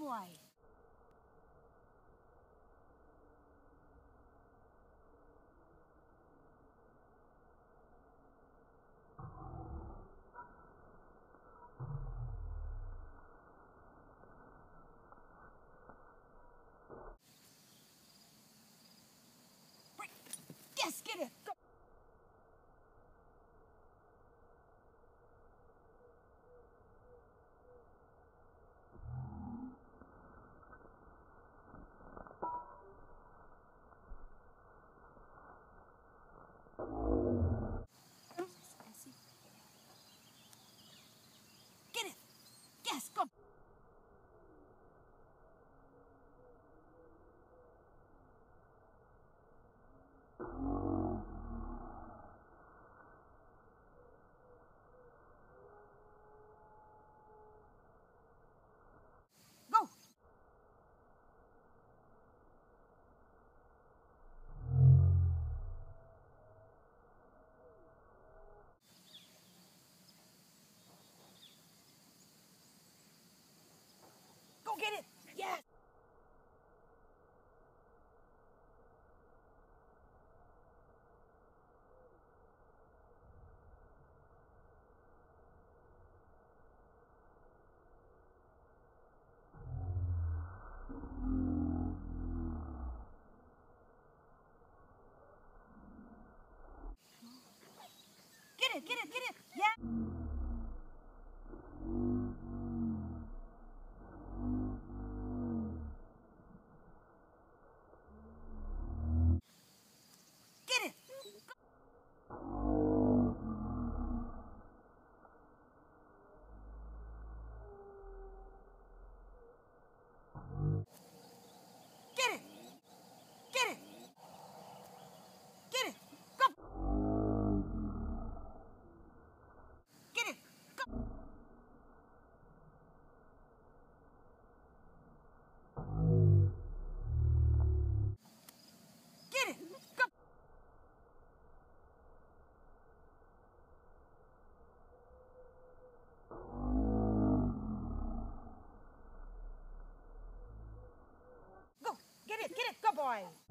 boy. Yes. Go.